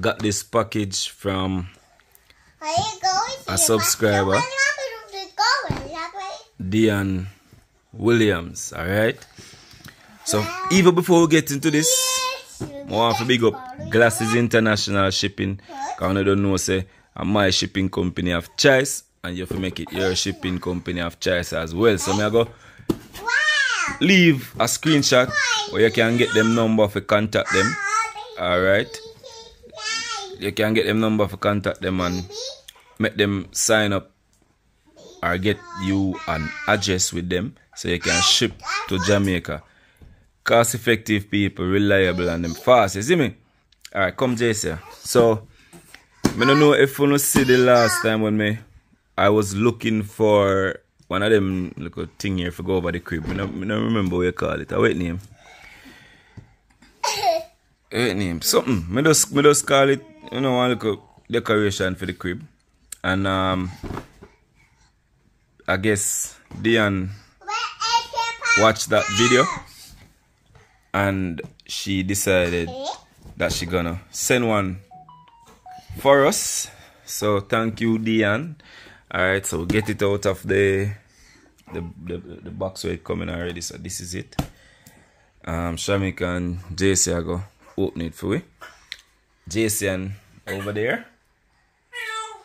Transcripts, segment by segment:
got this package from a subscriber, Dion Williams. Alright. So even before we get into this, I want to big up Glasses International Shipping. Cause I don't know say my shipping company of choice and you have to make it your shipping company of choice as well. So me I go leave a screenshot where you can get them number for contact them. Alright. You can get them number for contact them and make them sign up or get you an address with them so you can ship to Jamaica. Cost effective people, reliable and them fast. You see me? Alright, come JC. So I don't know if you see the last time when me I was looking for one of them little thing here for go over the crib. I don't, I don't remember what you call it. I wait name. Wait name. Something. I just, I just call it, you know, one little decoration for the crib. And um I guess Dian watched that video and she decided that she gonna send one for us. So thank you, Dian. Alright, so get it out of the the, the, the box where it coming already. So this is it. Um Shamik and JC go open it for we. Jason over there.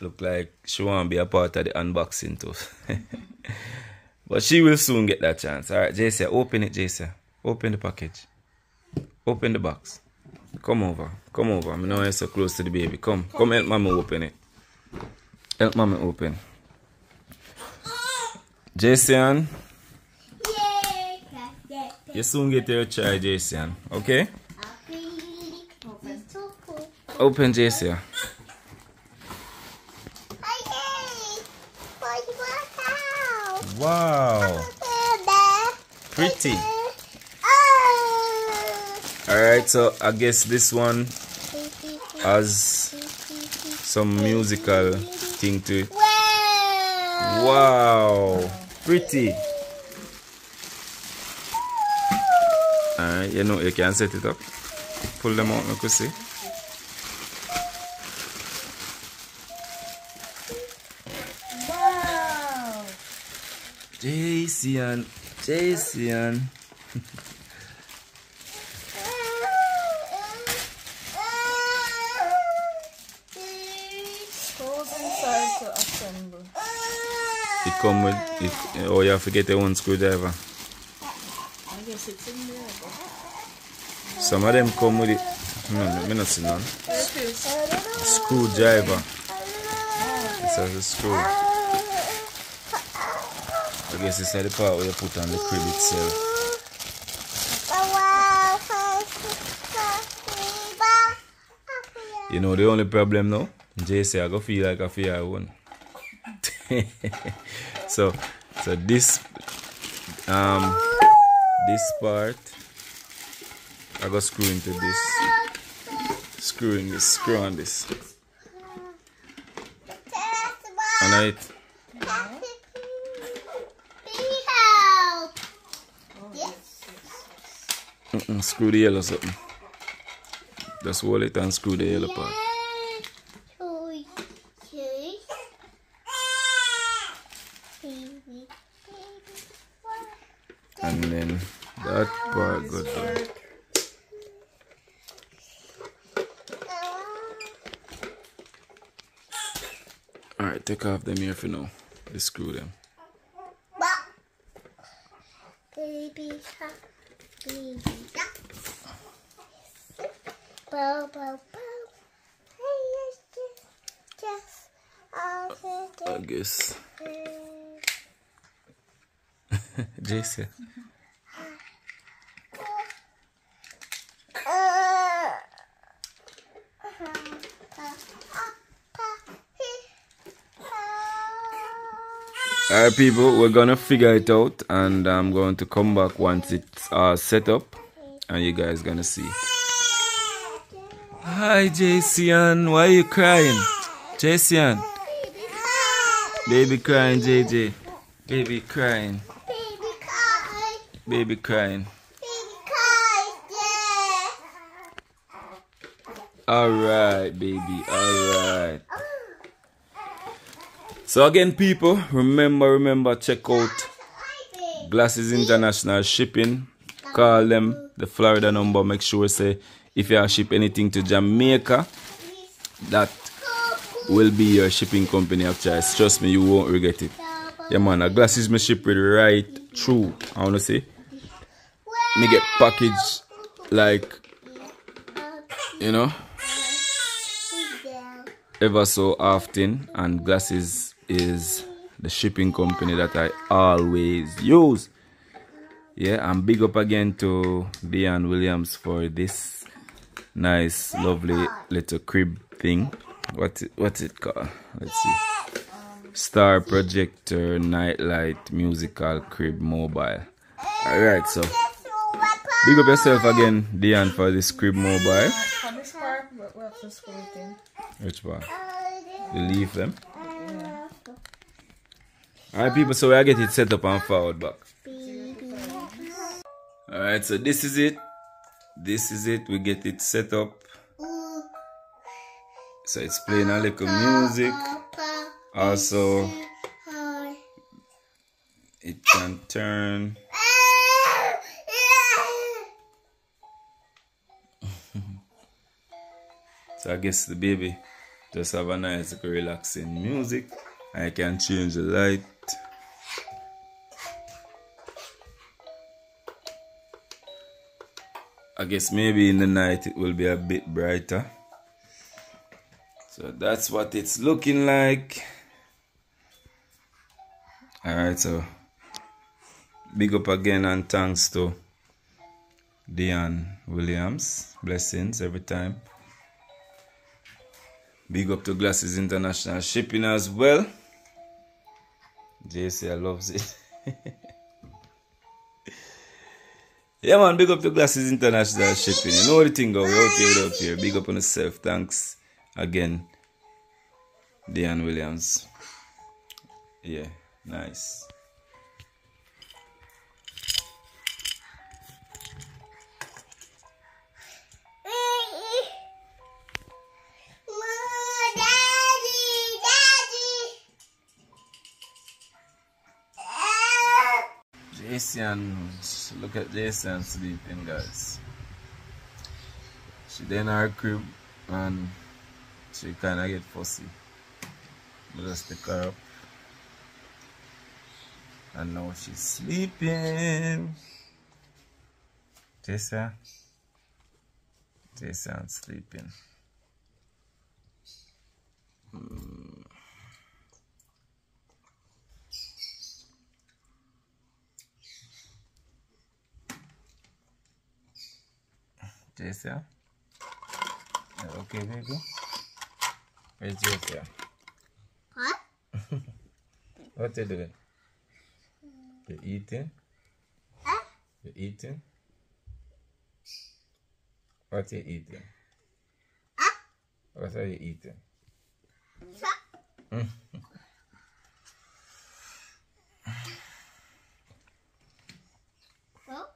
Look like she won't be a part of the unboxing too. but she will soon get that chance. Alright, Jason, open it, Jason. Open the package. Open the box. Come over. Come over. I know you're so close to the baby. Come. Come help mommy open it. Help mommy open. Jason. You soon get your try, Jason. Okay? Open, Jason. Wow. Pretty. Alright, so I guess this one has some musical thing to it. Wow. Pretty. Alright, you know you can set it up. Pull them out, you see. Wow. Jason, Jason. Goes inside to assemble. It come with it. Oh, you have to get your own screwdriver. I guess it's in there. But... Some of them come with it. Hmm, no, no, me not see none. There it is. Screwdriver. It says a screw. Guess it's the part where you put on the crib itself. You know the only problem now? JC I go feel like I feel I won. so so this um this part I go screw into this screw in this screw on this and I screw the yellow something. Just hold it and screw the yellow part. And then that part go down alright take off them here for now. The screw them Baby shark, baby duck. Bow, bow, bow. Hey, yes, just, just, I JC Alright people, we're gonna figure it out and I'm going to come back once it's uh, set up and you guys gonna see. Hi Jason, why are you crying? Jason, baby crying JJ. Baby crying, Baby crying. baby kite. Alright, baby. Alright. So again, people, remember, remember, check out Glasses International Shipping. Call them the Florida number. Make sure say if you are ship anything to Jamaica, that will be your shipping company of choice. Trust me, you won't regret it. Yeah, man. The glasses me ship it right through. I wanna say, me get packaged like you know ever so often, and glasses is the shipping company that I always use. Yeah, and big up again to Dion Williams for this nice, lovely little crib thing. What what's it called? Let's see. Star Projector Nightlight Musical Crib Mobile. Alright, so big up yourself again, Dion, for this crib mobile. Which part? You leave them. Alright, people, so I get it set up and forward back. Alright, so this is it. This is it. We get it set up. So it's playing a little music. Also, it can turn. So I guess the baby just have a nice relaxing music. I can change the light. I guess maybe in the night it will be a bit brighter. So that's what it's looking like. Alright, so big up again and thanks to Dion Williams. Blessings every time. Big up to Glasses International Shipping as well. JC loves it. yeah man, big up to Glasses International Shipping. You know the thing go, we out here, we out here. Big up on yourself. Thanks again. Dion Williams. Yeah, nice. Jason, look at Jason sleeping, guys. She in her crib and she kind of get fussy. Just pick up. And now she's sleeping. Jason. Jason sleeping. Hmm. Jason. Yeah, okay, baby. Where's Jason? What? What you doing? You eating? Huh? You eating? What are you eating? Huh? What are you eating? Oh.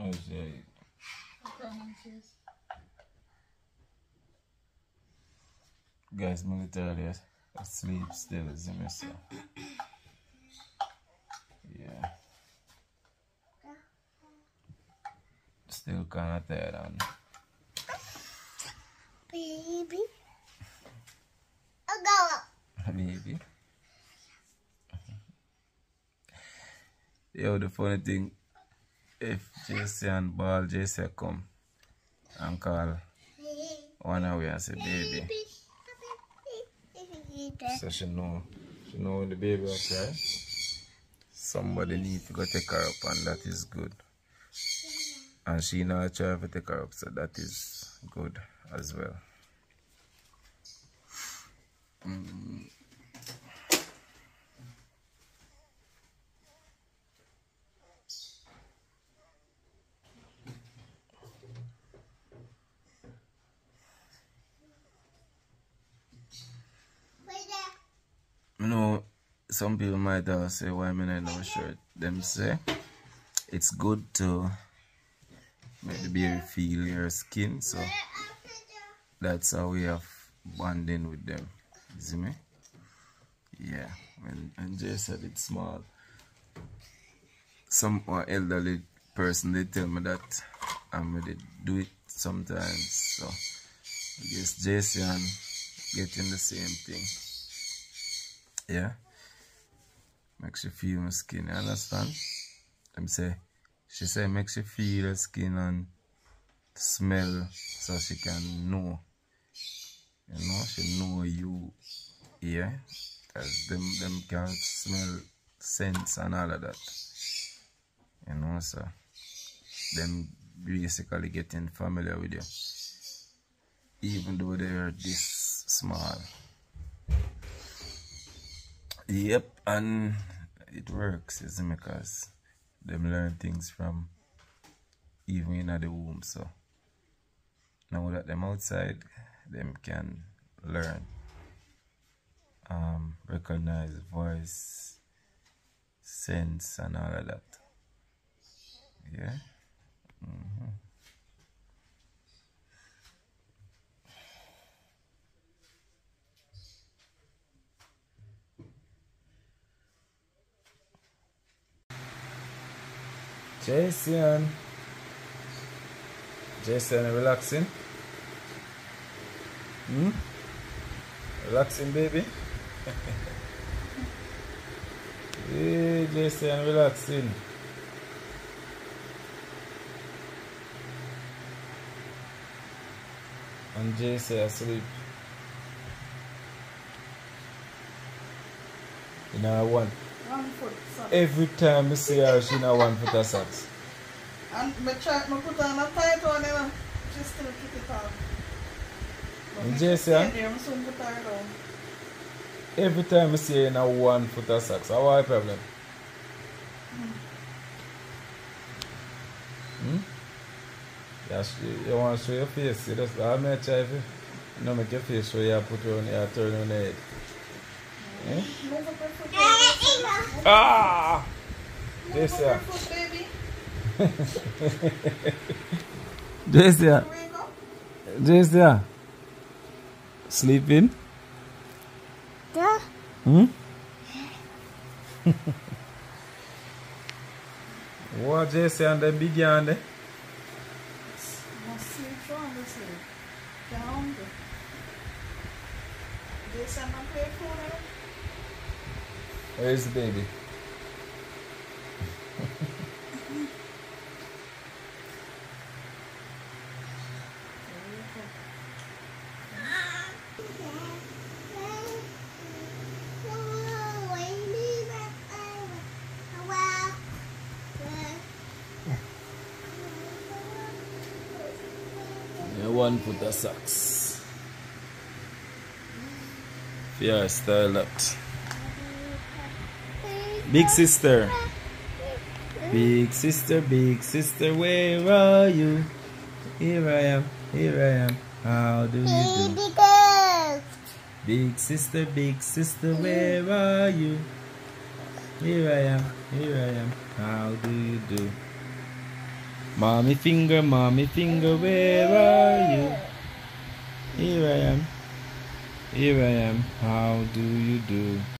Oh, shit. Guys, military asleep still, is it, mister? Yeah. Still kind of tired, and Baby. Oh, go. Maybe. Yo, the funny thing, if JC and Ball JC come and call one away and say baby, so she know, she know when the baby will cry. Somebody need to go take her up and that is good. And she not try to take her up, so that is good as well. Mm. You know, some people might uh, say, why me not know shirt? Them say, it's good to make the baby feel your skin so that's our way of bonding with them. You see me? Yeah. When and Jay said it's small. Some elderly person they tell me that I'm ready do it sometimes so I guess Jason getting the same thing yeah. Makes you feel my skin you understand? Let me say she say makes you feel her skin and smell so she can know. You know she know you. Yeah. Because them them can smell scents and all of that. You know so them basically getting familiar with you. Even though they are this small yep and it works isn't it because them learn things from even in the womb so. Now that them outside them can learn. Um, recognize voice sense and all of that. Yeah? Mm-hmm. Jason. Jason, relaxing? Hmm? Relaxing, baby? hey, Jason, relaxing. And Jason asleep. You know, I want One foot, son. every time I see her, she know one foot of socks. And me try, me put on a tight one, you know. She still keep it on. But And me Jesse, just ah? stay there, me soon put her down. Every time I see her in a one foot of socks, how are the problem? Hmm? Yeah, sh- you want to show your face? You just, I'm going to try if you, no, make your face show you put you on, you turn on the head. Eh? Move up her. Ah! Move Yes, up sir. her foot, baby. Jason, Wake up. Sleeping? Yeah. Hmm? what Jason and the big hand there? Must sleep strong, this sleep. You're hungry. Jason, not play phone, you know? Where is the baby? One foot of socks. Yeah, style that. Big sister. Big sister, big sister, where are you? Here I am, here I am. How do you do? Big sister, big sister, where are you? Here I am, here I am. How do you do? Mommy finger, mommy finger, where are you? Here I am, here I am. How do you do?